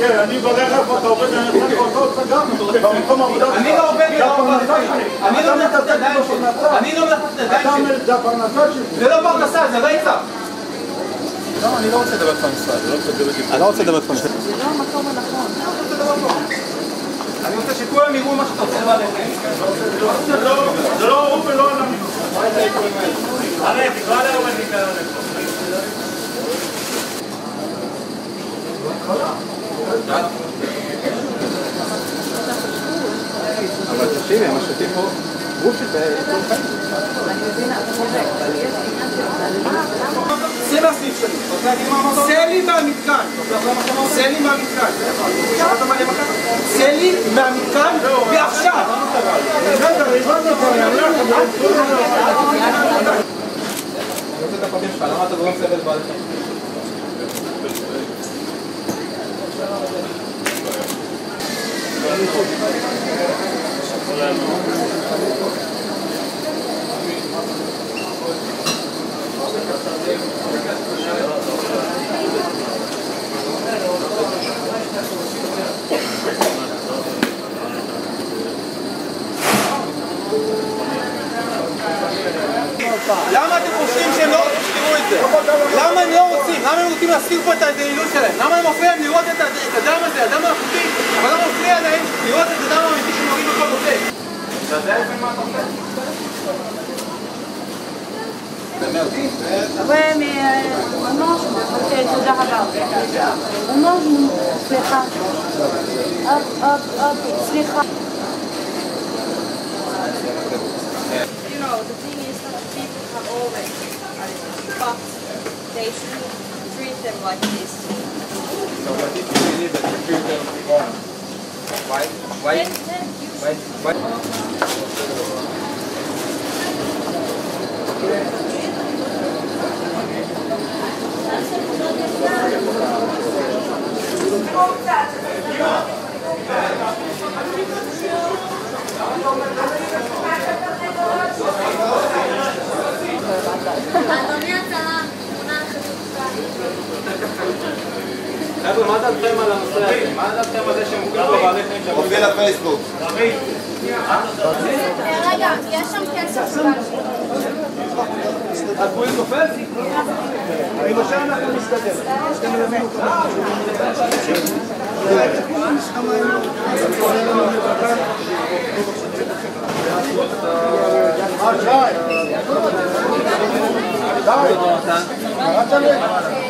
כן, אני ברכב, אתה עובד, אני עושה לך אותו גם במקום עבודה שלך. אני לא עובד, זה הפרנסה שלי. אני לא אתה מלחץ את מתעסק הידיים שלי. אני לא הידיים אתה שלי. זה הפרנסה שלי. זה לא פרנסה, זה רצח. לא, אני לא רוצה לדבר פרנסה, אני לא רוצה לדבר פרנסה. אני רוצה שכולם יראו מה שאתה עושה בעלי חיים. זה לא- זה לא הוא ולא אני. תקשיבי, הם משתים פה בושיט בכל חיים. צא מהסניף שלי. אתה אמרת? צא לי מהמתקן. צא לי מהמתקן. אני? צא לי מהמתקן ועכשיו. אני זה אני חיים? למה אתם חושבים שהם לא רוצים שתראו את זה? למה הם לא רוצים? למה הם רוצים להסתיר פה את הדלילות שלהם? למה הם מפריע להם לראות את הד- את הדם הזה, הדם האחותי? אבל לא מפריע להם לראות את הדם האמיתי שמוריד בכל נושא. אתה יודע לפעמים מה אתה עושה? Ouais, mais on mange. Ok, תודה רבה. On mange, nous. סליחה. הופ, הופ, הופ, סליחה. You know, the thing is that people have always artists, but they should treat them like this. So what did you believe that you treat them wrong? Why? Why? Then, then why? why? why? Okay. חבר'ה, מה דעתכם על הנושא הזה? מה דעתכם על זה שהם פה בעלי חיים שם? מופיע לפייסבוק. רגע, יש שם כסף. הגבול נופל? אני חושב אנחנו נסתדר. אה. די. קראת לי?